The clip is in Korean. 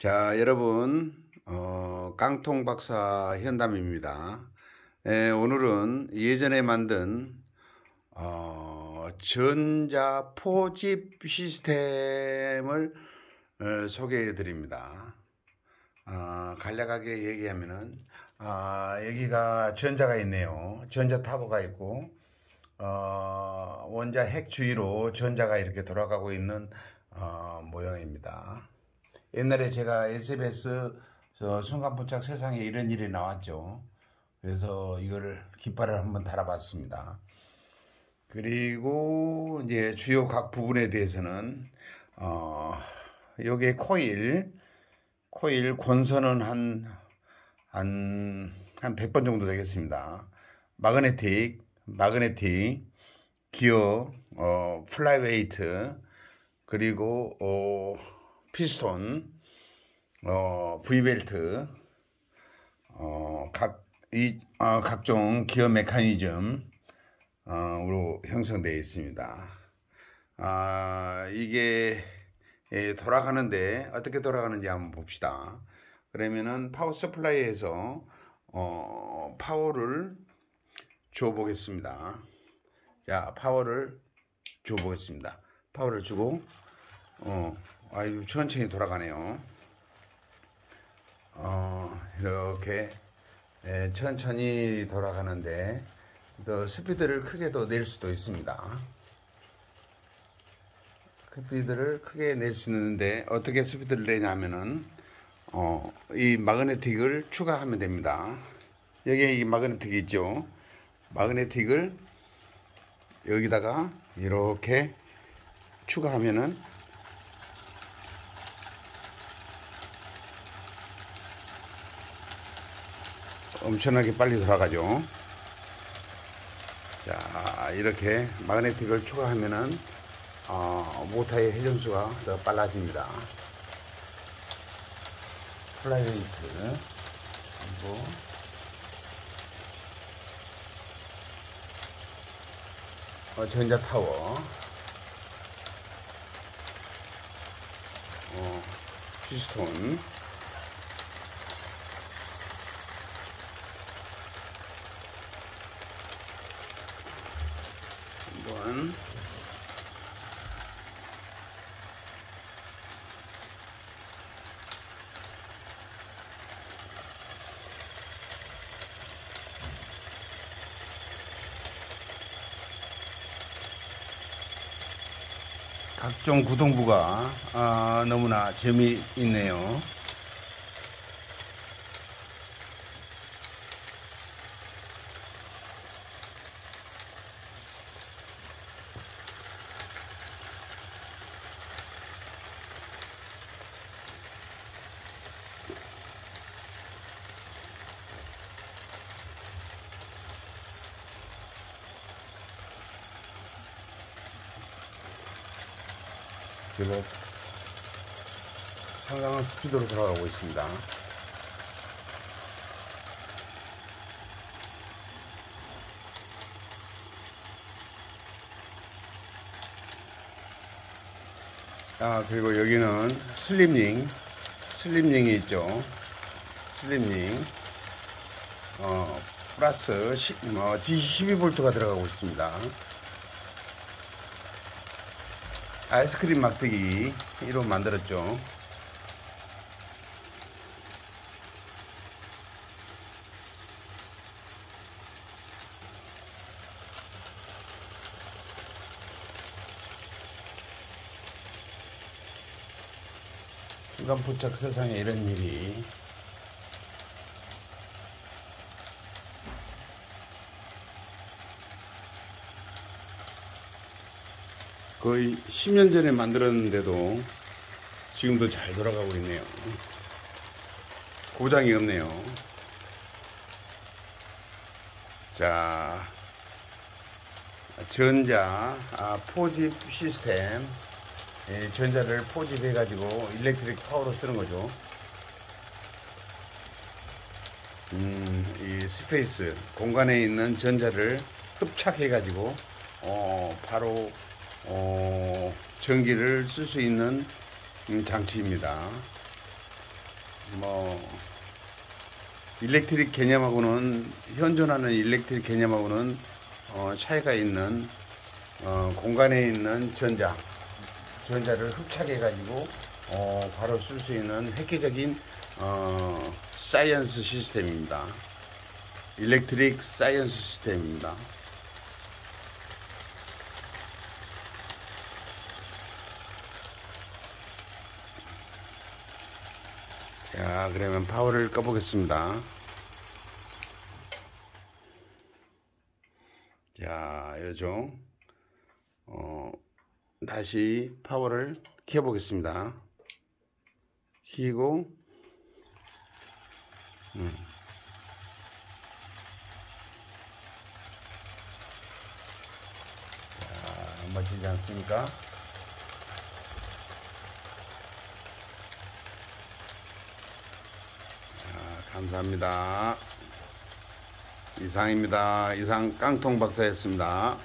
자, 여러분, 어, 깡통 박사 현담입니다. 에, 오늘은 예전에 만든 어, 전자 포집 시스템을 어, 소개해 드립니다. 어, 간략하게 얘기하면은 아, 여기가 전자가 있네요. 전자 타버가 있고 어, 원자 핵 주위로 전자가 이렇게 돌아가고 있는 어, 모형입니다. 옛날에 제가 SBS 순간포착 세상에 이런 일이 나왔죠. 그래서 이거를 깃발을 한번 달아봤습니다. 그리고 이제 주요 각 부분에 대해서는 어, 요게 코일, 코일 권선은 한, 한, 한 100번 정도 되겠습니다. 마그네틱, 마그네틱, 기어, 어, flyweight, 그리고, 어, 피스톤, 어, V벨트, 어, 각, 이, 어, 각종 기어 메커니즘 으로 형성되어 있습니다. 아, 이게 예, 돌아가는데 어떻게 돌아가는지 한번 봅시다. 그러면은 power supply에서 어, 파워를 줘 보겠습니다. 자, 파워를 줘 보겠습니다. 파워를 주고 어, 아유 천천히 돌아가네요. 어, 이렇게 예, 천천히 돌아가는데 또 스피드를 크게 더 낼 수도 있습니다. 스피드를 크게 낼 수 있는데 어떻게 스피드를 내냐면은 어, 이 마그네틱을 추가하면 됩니다. 여기에 이 마그네틱이 있죠. 마그네틱을 여기다가 이렇게 추가하면은 엄청나게 빨리 돌아가죠. 자, 이렇게 마그네틱을 추가하면은 어, 모터의 회전수가 더 빨라집니다. 플라이웨이트 그리고 어, 전자타워 어, 피스톤 한번 각종 구동부가 아, 너무나 재미있네요. 지금 상당한 스피드로 돌아가고 있습니다. 아, 그리고 여기는 slip ring, slip ring이 있죠. slip ring, 어, 플러스 10, 어, DC 12V가 들어가고 있습니다. 아이스크림 막대기로 만들었죠. 순간 포착 세상에 이런 일이 거의 10년 전에 만들었는데도 지금도 잘 돌아가고 있네요. 고장이 없네요. 자, 전자 아, 포집 시스템 예, 전자를 포집해 가지고 electric power로 쓰는 거죠. 음, 이 space 공간에 있는 전자를 흡착해 가지고 어, 바로 어, 전기를 쓸 수 있는 음, 장치입니다. 뭐 electric 개념하고는 현존하는 electric 개념하고는 어, 차이가 있는 어, 공간에 있는 전자 전자를 흡착해 가지고 어, 바로 쓸 수 있는 획기적인 어, science system입니다. electric science system입니다. 자, 그러면 파워를 꺼보겠습니다. 자, 요정, 어, 다시 파워를 켜 보겠습니다. 키고, 음. 자, 멋지지 않습니까? 감사합니다. 이상입니다. 이상 깡통 박사였습니다.